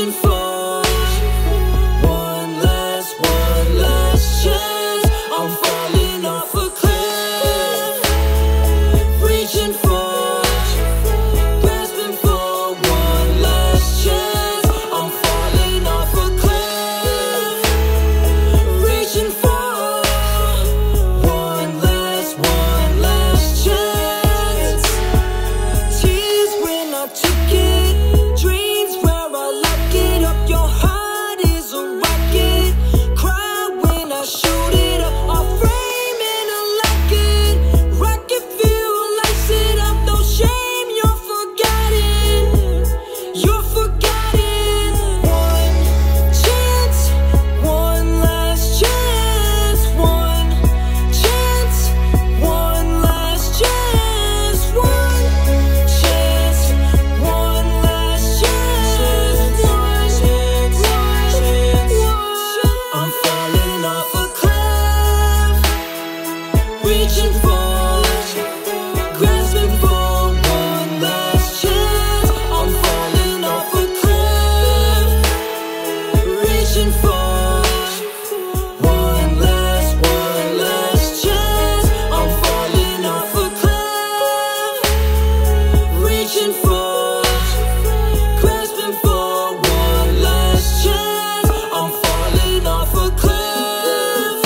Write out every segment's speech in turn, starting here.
searching for reaching for One last, one last chance. I'm falling off a cliff Reaching for Grasping for one last chance. I'm falling off a cliff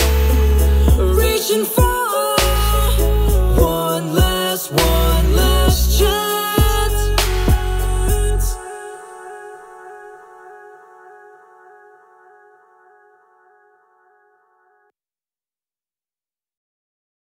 Reaching for One last, one last chance.